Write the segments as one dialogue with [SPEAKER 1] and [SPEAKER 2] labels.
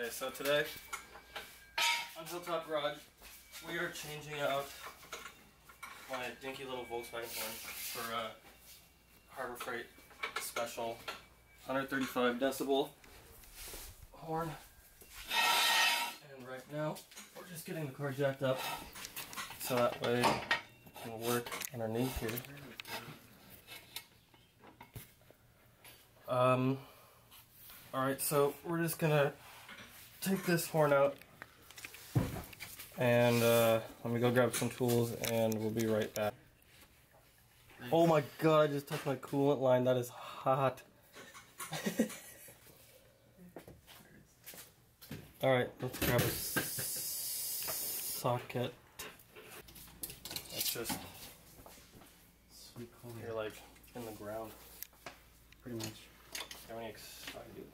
[SPEAKER 1] Okay, so today on Hilltop Garage, we are changing out my dinky little Volkswagen horn for a Harbor Freight special 135 decibel horn. And right now, we're just getting the car jacked up so that way it can work underneath here. Um, alright, so we're just gonna take this horn out and uh, let me go grab some tools and we'll be right back. Oh my god, I just touched my coolant line. That is hot. Alright, let's grab a socket. It's just,
[SPEAKER 2] Sweet cold.
[SPEAKER 1] you're like in the ground.
[SPEAKER 2] Pretty much.
[SPEAKER 1] Get me excited.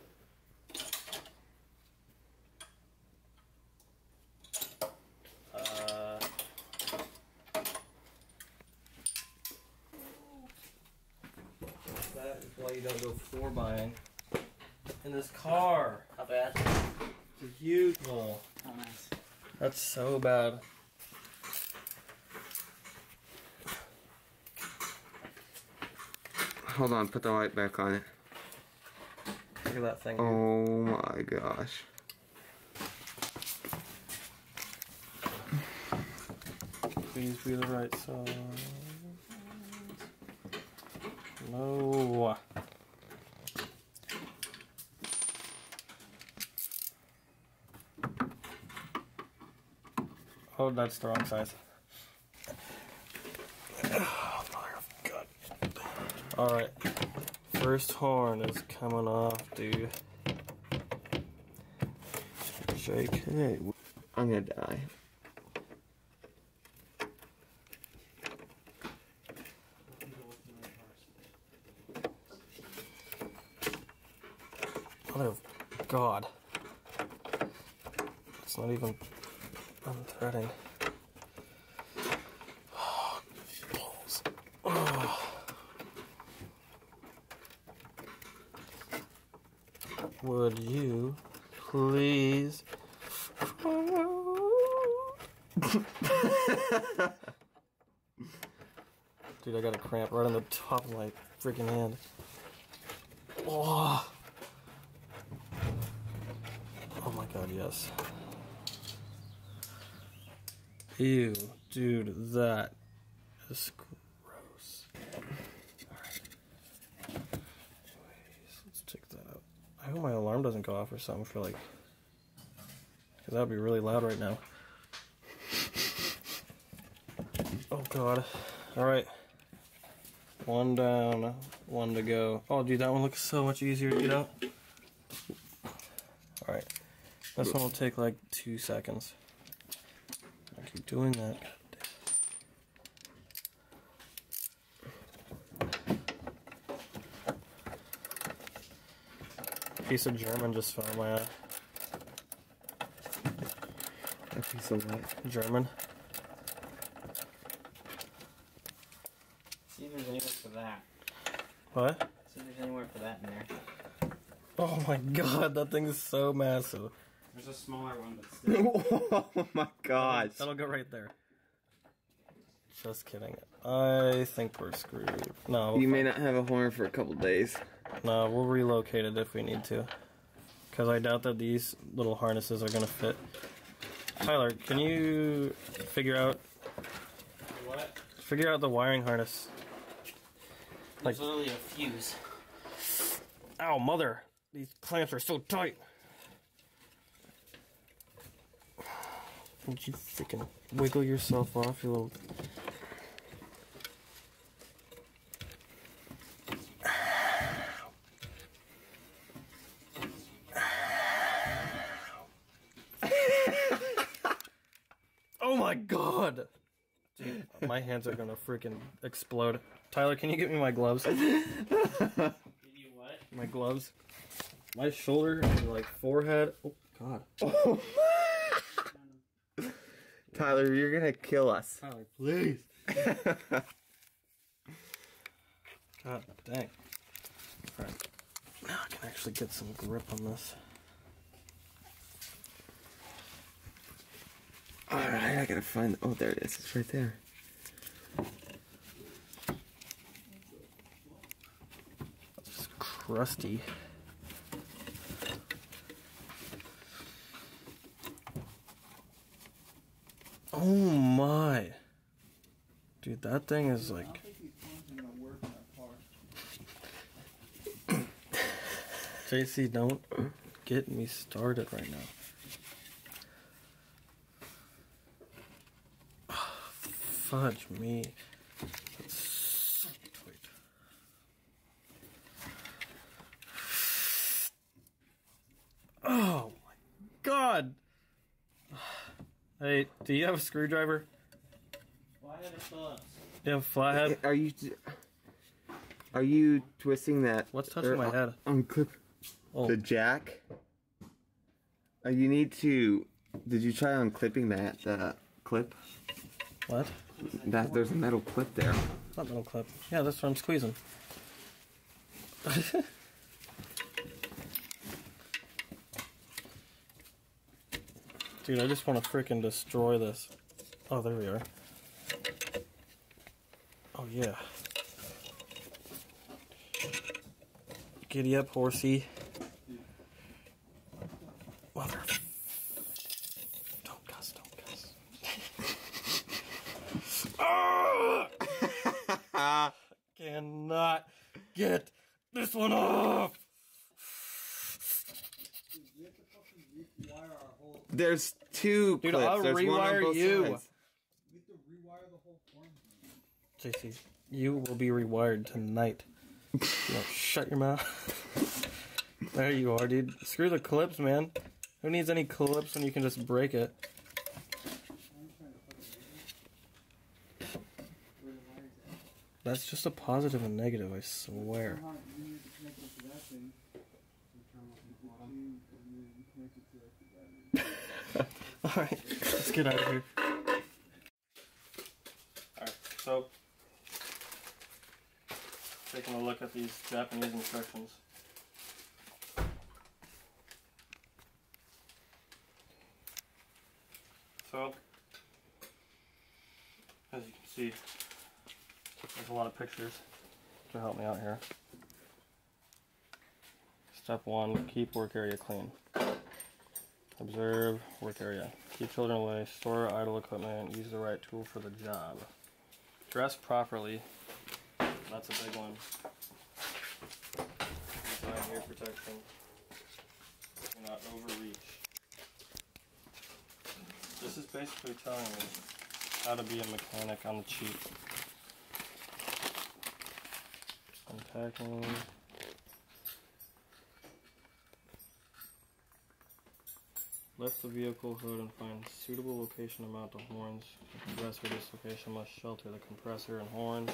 [SPEAKER 1] Uh, that is why you don't go floor buying in this car.
[SPEAKER 2] How bad?
[SPEAKER 1] It's a huge hole.
[SPEAKER 2] Oh, nice.
[SPEAKER 1] That's so bad.
[SPEAKER 3] Hold on, put the light back on it.
[SPEAKER 1] Look at that thing. dude.
[SPEAKER 3] Oh my gosh.
[SPEAKER 1] Please be the right size. No. Oh, that's the wrong size. Oh. Alright. First horn is coming off, dude. JK.
[SPEAKER 3] I'm gonna die.
[SPEAKER 1] Mother of God. It's not even unthreading. Would you please? Dude, I got a cramp right on the top of my freaking hand. Oh. Oh yes. Ew, dude, that is gross. Let's check that out. I hope my alarm doesn't go off or something for like. Because that would be really loud right now. Oh god. Alright. One down, one to go. Oh, dude, that one looks so much easier to get out. Alright. This one will take like two seconds. I keep doing that. Piece of German just fell in my eye.
[SPEAKER 3] A piece of what?
[SPEAKER 1] German.
[SPEAKER 2] See if there's anywhere for that.
[SPEAKER 1] What?
[SPEAKER 2] See if there's anywhere for that in there.
[SPEAKER 1] Oh my god, that thing is so massive.
[SPEAKER 2] There's a smaller one, but still.
[SPEAKER 3] oh my gosh.
[SPEAKER 1] That'll go right there. Just kidding. I think we're screwed. No,
[SPEAKER 3] You may not have a horn for a couple days.
[SPEAKER 1] no, we'll relocate it if we need to. Because I doubt that these little harnesses are gonna fit. Tyler, can you figure out
[SPEAKER 2] what?
[SPEAKER 1] figure out the wiring harness?
[SPEAKER 2] There's literally a fuse.
[SPEAKER 1] Ow, mother! These clamps are so tight. Would you freaking wiggle yourself off, you little? oh my god! Dude, my hands are gonna freaking explode. Tyler, can you get me my gloves?
[SPEAKER 2] Give you what?
[SPEAKER 1] my gloves. My shoulder and like forehead. Oh god.
[SPEAKER 3] Oh Tyler, you're gonna kill us.
[SPEAKER 1] Tyler, please. God dang. Alright. Now I can actually get some grip on this.
[SPEAKER 3] Alright, I gotta find oh there it is, it's right there.
[SPEAKER 1] Just crusty. Oh my. Dude, that thing is like. JC, don't get me started right now. Fudge me. That's so tight. Oh my god! Hey, do you have a screwdriver?
[SPEAKER 2] Why did it Phillips?
[SPEAKER 1] You have a flathead?
[SPEAKER 3] Are you? Are you twisting that?
[SPEAKER 1] What's touching
[SPEAKER 3] or
[SPEAKER 1] my head?
[SPEAKER 3] Unclip
[SPEAKER 1] Oh,
[SPEAKER 3] the jack. Uh, you need to. Did you try unclipping that uh, clip?
[SPEAKER 1] what?
[SPEAKER 3] That there's a metal clip there.
[SPEAKER 1] Not metal clip. Yeah, that's what I'm squeezing. Dude, I just want to freaking destroy this. Oh, there we are. Oh, yeah. Giddy up, horsey. Mother. Don't cuss, don't cuss. Ah! Cannot get this one off.
[SPEAKER 3] There's two
[SPEAKER 1] Dude,
[SPEAKER 3] clips.
[SPEAKER 1] I'll
[SPEAKER 3] There's one on
[SPEAKER 1] rewire
[SPEAKER 3] both
[SPEAKER 1] you.
[SPEAKER 3] sides.
[SPEAKER 1] JC, you will be rewired tonight. You shut your mouth. there you are, dude. Screw the clips, man. Who needs any clips when you can just break it? That's just a positive and negative, I swear. Alright, let's get out of here. Alright, so taking a look at these Japanese instructions. So, as you can see, there's a lot of pictures to help me out here. Step one, keep work area clean. Observe work area. Keep children away. Store idle equipment. Use the right tool for the job. Dress properly. That's a big one. Design ear protection. Do not overreach. This is basically telling me how to be a mechanic on the cheap. Unpacking. Lift the vehicle hood and find suitable location to mount the horns. The compressor dislocation must shelter the compressor and horns.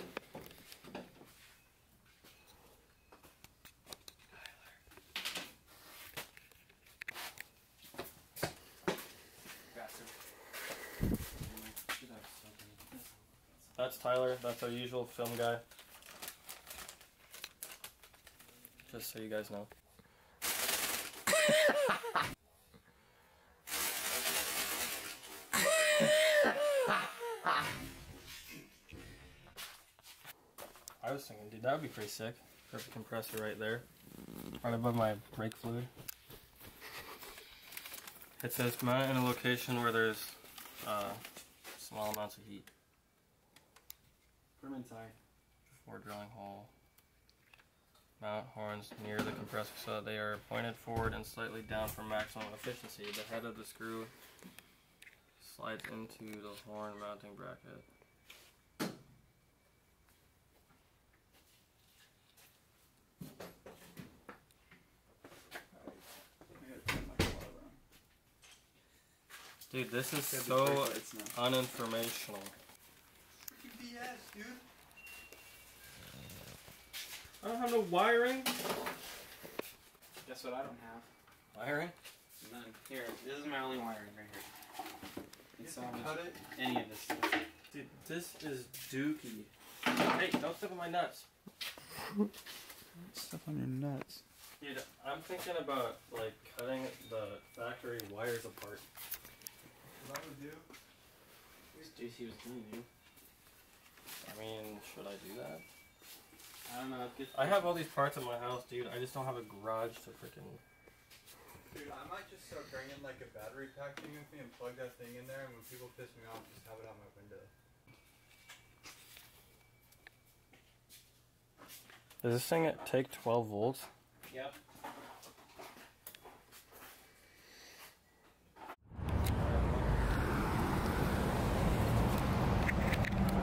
[SPEAKER 1] That's Tyler. That's our usual film guy. Just so you guys know. I was thinking, dude, that would be pretty sick. Perfect compressor right there. Right above my brake fluid. It says mount in a location where there's uh, small amounts of heat
[SPEAKER 2] Put them inside.
[SPEAKER 1] before drilling hole. Mount horns near the compressor so that they are pointed forward and slightly down for maximum efficiency. The head of the screw slides into the horn mounting bracket. Dude, this is so uninformational.
[SPEAKER 4] BS, dude.
[SPEAKER 1] I don't have no wiring.
[SPEAKER 2] Guess what I don't have?
[SPEAKER 1] Wiring?
[SPEAKER 2] None. Here, this is my only wiring right here.
[SPEAKER 4] You
[SPEAKER 2] It's
[SPEAKER 4] have to cut it.
[SPEAKER 2] any of this stuff.
[SPEAKER 1] Dude, this is dookie. Hey, don't step on my nuts.
[SPEAKER 4] Stuff on your nuts.
[SPEAKER 1] Dude, I'm thinking about like cutting the factory wires apart.
[SPEAKER 4] What I would do
[SPEAKER 2] JC was killing you.
[SPEAKER 1] I mean, should I do that?
[SPEAKER 2] I don't know. Get,
[SPEAKER 1] I have all these parts in my house, dude. I just don't have a garage to freaking.
[SPEAKER 4] Dude, I might just start bringing like a battery pack thing with me and plug that thing in there, and when people piss me off, just have it out my window.
[SPEAKER 1] Does this thing take 12 volts?
[SPEAKER 2] Yep.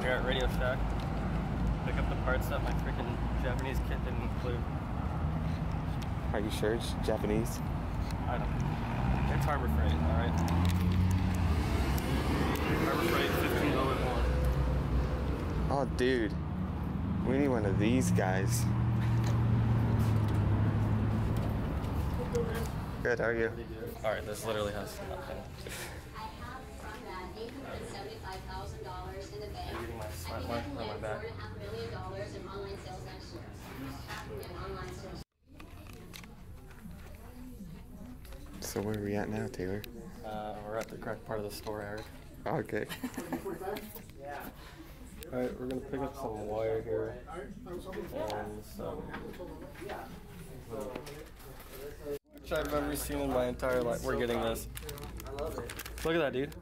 [SPEAKER 1] Here at Radio Shack. Pick up the parts that my freaking Japanese kit didn't include.
[SPEAKER 3] Are you sure it's Japanese?
[SPEAKER 1] I don't know. It's Harbor Freight, alright? Harbor Freight, 15 dollar more.
[SPEAKER 3] Oh, dude. We need one of these guys. Good, how are you?
[SPEAKER 1] Alright, this literally has nothing.
[SPEAKER 5] I have from that eight hundred and seventy-five thousand dollars in the bank.
[SPEAKER 1] Are you getting my
[SPEAKER 5] I think I can land four and a half million dollars in online sales next year. In online sales.
[SPEAKER 3] So where are we at now, Taylor?
[SPEAKER 1] Uh, we're at the correct part of the store, Eric.
[SPEAKER 3] Okay.
[SPEAKER 1] Alright, we're gonna pick up some wire here. And some. Which I've ever seen in my entire life. We're getting this. Look at that, dude.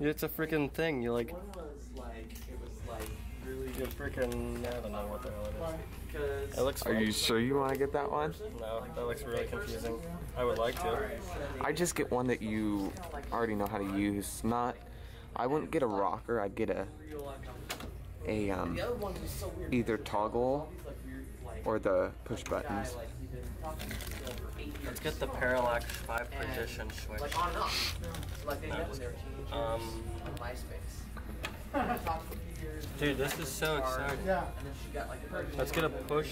[SPEAKER 1] It's a freaking thing. You like. You freaking. I don't know what the hell it is. It looks
[SPEAKER 3] Are you sure you want to get that one?
[SPEAKER 1] No, that looks really confusing. I would like to.
[SPEAKER 3] I just get one that you already know how to use. Not, I wouldn't get a rocker. I'd get a, a um, either toggle or the push buttons.
[SPEAKER 1] Let's get the parallax 5 position switch.
[SPEAKER 6] like on and off. Like they did when they were teenagers
[SPEAKER 1] Um,
[SPEAKER 6] on MySpace. Talked for a few years,
[SPEAKER 1] dude, this is so exciting.
[SPEAKER 6] and then she got like a
[SPEAKER 1] Let's get a push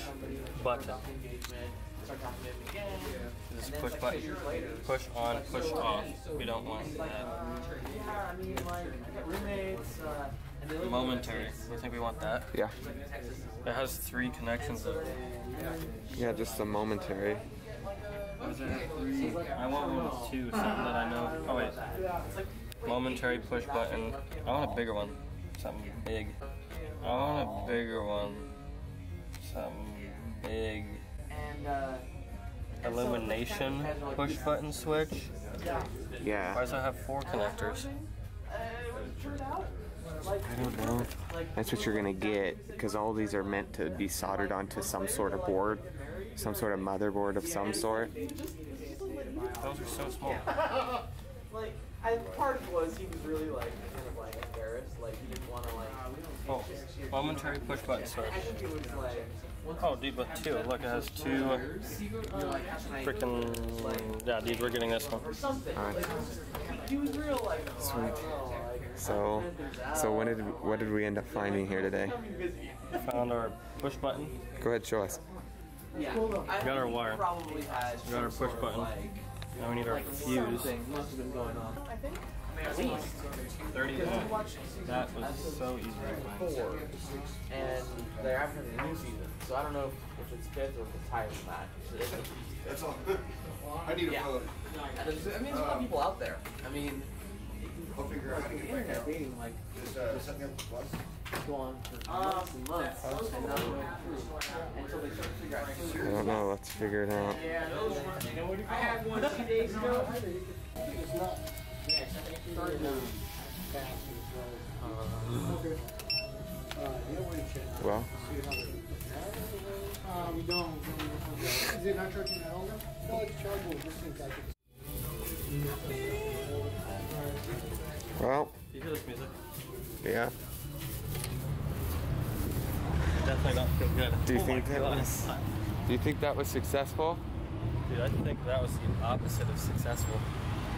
[SPEAKER 1] button.
[SPEAKER 6] engagement. Started talking to him again.
[SPEAKER 1] This
[SPEAKER 6] And
[SPEAKER 1] push
[SPEAKER 6] like
[SPEAKER 1] button.
[SPEAKER 6] later.
[SPEAKER 1] Push on, push off. We don't want that.
[SPEAKER 6] Yeah, I mean, like, I got roommates. Uh, and they live in
[SPEAKER 1] Momentary. You think we want that?
[SPEAKER 3] Yeah.
[SPEAKER 1] It has three connections of.
[SPEAKER 3] Yeah, just a momentary.
[SPEAKER 1] Is there three? I want one with two, something that I know. Oh wait. Momentary push button. I want a bigger one. Something big. I want a bigger one. Something big.
[SPEAKER 6] And, uh,
[SPEAKER 1] Illumination push button switch. Yeah. Why
[SPEAKER 3] Yeah.
[SPEAKER 1] does it have four connectors?
[SPEAKER 6] uh, it turned out. Like,
[SPEAKER 3] I don't know. That's what you're gonna get because all these are meant to be soldered onto some sort of board, some sort of motherboard of some sort.
[SPEAKER 1] Those are so small.
[SPEAKER 6] like, I, part of it was he was really like kind of like embarrassed, like he didn't want to like.
[SPEAKER 1] Oh, momentary push button switch.
[SPEAKER 6] I think it was like.
[SPEAKER 1] Oh, dude, but two. Look, it has two
[SPEAKER 6] You're like, how can I-
[SPEAKER 1] freaking. Yeah, dude, we're getting this one.
[SPEAKER 6] or.
[SPEAKER 3] Alright.
[SPEAKER 6] Like, it was just- he was real like. Oh, I don't know, like,
[SPEAKER 3] So, so what did what did we end up finding here today?
[SPEAKER 1] Found our push button.
[SPEAKER 3] Go ahead, show us.
[SPEAKER 6] Yeah.
[SPEAKER 1] Got our wire.
[SPEAKER 6] Probably had.
[SPEAKER 1] We got our push
[SPEAKER 6] sort of,
[SPEAKER 1] button.
[SPEAKER 6] Like,
[SPEAKER 1] Now we need our fuse.
[SPEAKER 6] must have been going on. I think. Mean, at least.
[SPEAKER 1] 30
[SPEAKER 6] Because we
[SPEAKER 1] minutes.
[SPEAKER 6] watched season
[SPEAKER 1] That was so easy
[SPEAKER 6] four, and they're advertising a new season. So I don't know if it's fifth or if it's higher than that. It's- it's-
[SPEAKER 4] That's all. I need a
[SPEAKER 6] Yeah.
[SPEAKER 4] phone.
[SPEAKER 6] I mean, there's a lot of people out there. I mean,
[SPEAKER 4] I'll figure out how to get back
[SPEAKER 6] internet
[SPEAKER 4] out.
[SPEAKER 6] dating like
[SPEAKER 4] Just uh, set me up with bus.
[SPEAKER 6] Go on for months and months, and not going through until they start to figure out.
[SPEAKER 3] I don't know. Let's figure it out.
[SPEAKER 6] Yeah, those were, I had one two days ago.
[SPEAKER 3] Well,
[SPEAKER 7] Uh, we don't. Is it not charging at all now? No, it's chargeable. This thing's like
[SPEAKER 3] well,
[SPEAKER 1] Do you hear this music?
[SPEAKER 3] yeah.
[SPEAKER 1] Definitely not feel good.
[SPEAKER 3] Do you
[SPEAKER 1] Oh
[SPEAKER 3] think that
[SPEAKER 1] God.
[SPEAKER 3] was? Do you think that was successful?
[SPEAKER 1] Dude, I think that was the opposite of successful.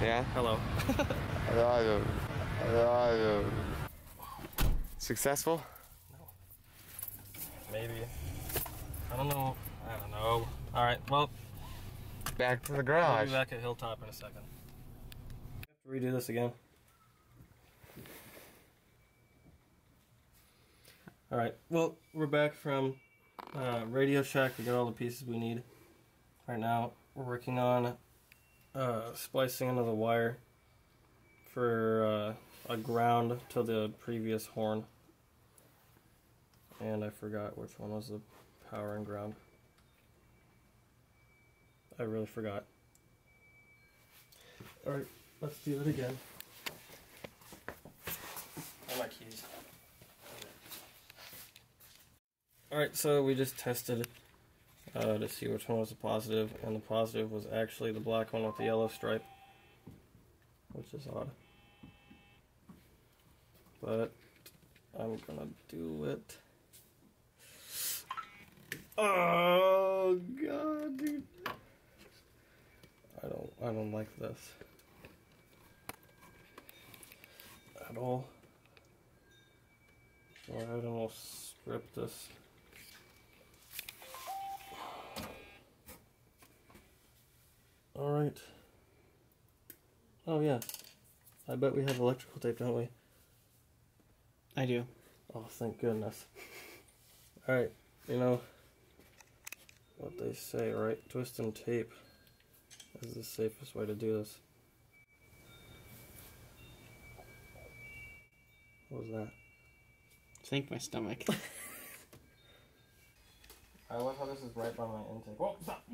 [SPEAKER 3] Yeah.
[SPEAKER 1] Hello.
[SPEAKER 3] Successful? No.
[SPEAKER 1] Maybe. I don't know. I don't know. Alright, well,
[SPEAKER 3] Back to the
[SPEAKER 1] I'll
[SPEAKER 3] garage.
[SPEAKER 1] be back at Hilltop in a second. We have to redo this again. Alright, well, we're back from uh, Radio Shack. We got all the pieces we need. Right now, we're working on uh, splicing into the wire for uh, a ground to the previous horn. And I forgot which one was the power and ground. I really forgot. Alright, let's do it again. And my keys. Alright, so we just tested uh, to see which one was the positive, and the positive was actually the black one with the yellow stripe, which is odd. But I'm gonna do it. Oh god, dude. I don't I don't like this. At all. Ahead and we'll strip this. Alright. Oh yeah. I bet we have electrical tape, don't we?
[SPEAKER 2] I do.
[SPEAKER 1] Oh, thank goodness. Alright, you know what they say, right? Twist and tape is the safest way to do this. What was that?
[SPEAKER 2] Think my stomach.
[SPEAKER 1] I love how this is right by my intake. Whoa, stop!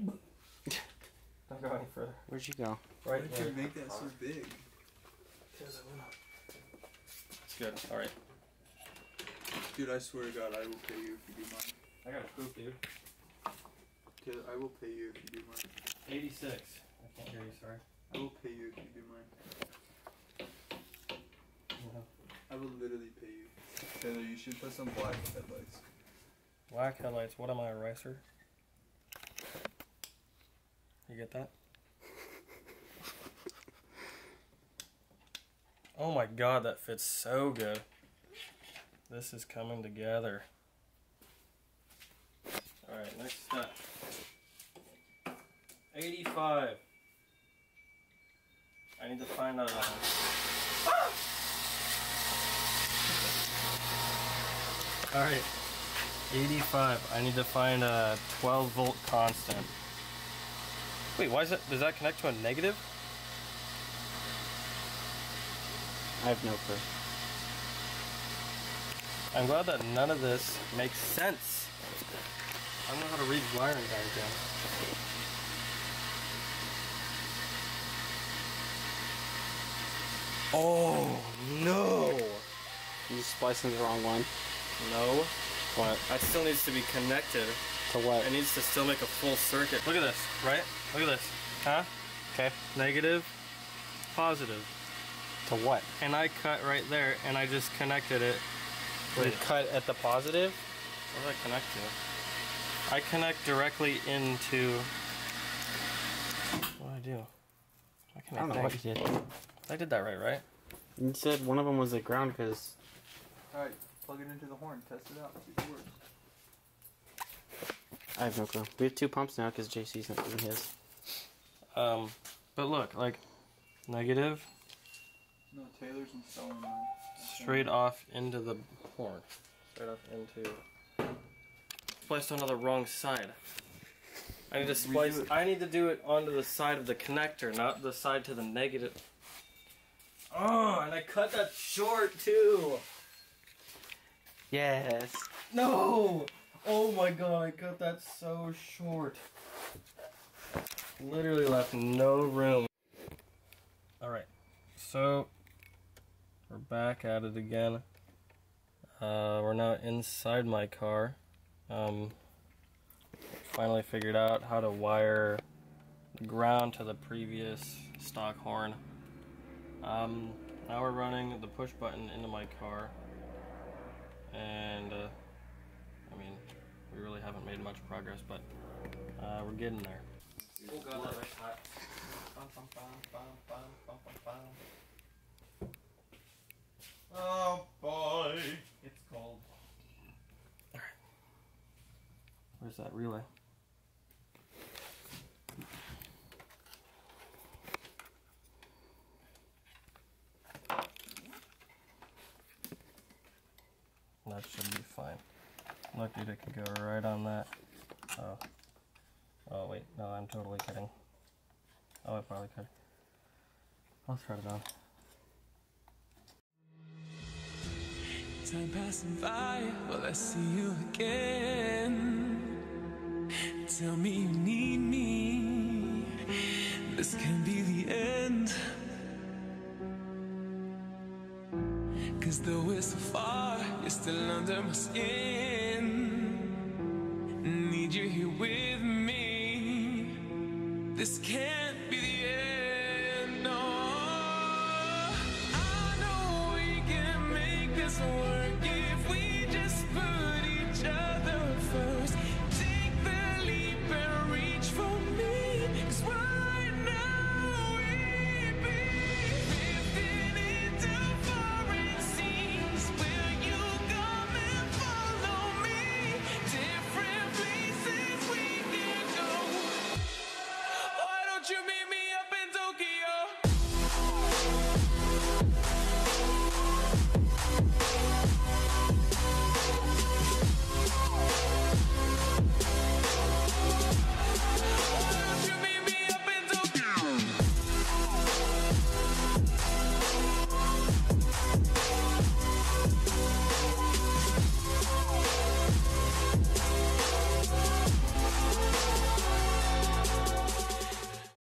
[SPEAKER 1] Don't go any further.
[SPEAKER 2] Where'd you go?
[SPEAKER 1] Right
[SPEAKER 4] Why did
[SPEAKER 1] here.
[SPEAKER 4] you make that so big?
[SPEAKER 1] It's good. Alright.
[SPEAKER 4] Dude, I swear to God, I will pay you if you do mine.
[SPEAKER 1] I gotta poop, dude.
[SPEAKER 4] Dude, I will pay you if you do mine.
[SPEAKER 1] 86. I can't hear you, sorry.
[SPEAKER 4] I will pay you if you do mine. I will literally pay you. Taylor, you should put some black headlights.
[SPEAKER 1] Black headlights. What am I, a racer? Get that? Oh my god, that fits so good. This is coming together. Alright, next step. 85. I need to find a. Alright. 85. I need to find a 12 volt constant. Wait, why is that? Does that connect to a negative?
[SPEAKER 2] I have no clue.
[SPEAKER 1] I'm glad that none of this makes sense. I don't know how to read wiring diagrams. Oh no!
[SPEAKER 2] You spliced in the wrong one.
[SPEAKER 1] No,
[SPEAKER 2] What?
[SPEAKER 1] that still needs to be connected.
[SPEAKER 2] To what?
[SPEAKER 1] It needs to still make a full circuit. Look at this, right? Look at this. Huh?
[SPEAKER 2] Okay.
[SPEAKER 1] Negative, positive.
[SPEAKER 2] To what?
[SPEAKER 1] And I cut right there and I just connected it.
[SPEAKER 2] You
[SPEAKER 1] Wait,
[SPEAKER 2] cut at the positive?
[SPEAKER 1] what did I connect to? I connect directly into. What did I do? I,
[SPEAKER 2] I don't know what you did.
[SPEAKER 1] I did that right, right?
[SPEAKER 2] You said one of them was the ground because
[SPEAKER 4] Alright, plug it into the horn, test it out, see if it works.
[SPEAKER 2] I have no clue. We have two pumps now because JC's not doing his.
[SPEAKER 1] Um, but look, like, negative,
[SPEAKER 4] No, Taylor's installing mine.
[SPEAKER 1] straight off into the horn. Straight off into. Spliced onto the wrong side. I need to splice. I need to do it onto the side of the connector, not the side to the negative. Oh, and I cut that short too.
[SPEAKER 2] Yes.
[SPEAKER 1] No! Oh my god, I cut that so short. Literally left no room. Alright, so we're back at it again. Uh, we're now inside my car. Um, finally figured out how to wire the ground to the previous stock horn. Um, now we're running the push button into my car. And, uh, I mean, we really haven't made much progress, but uh, we're getting there. Oh god, that looks hot.
[SPEAKER 4] Oh boy!
[SPEAKER 1] It's cold. Alright. Where's that relay? That should be fine. Look, dude, it can go right on that. Oh. Oh, wait. No, I'm totally kidding. Oh, I probably could. I'll start it on.
[SPEAKER 8] time passing by, will I see you again? Tell me you need me. This can be the end. Cause though we're so far, you're still under my skin. This can't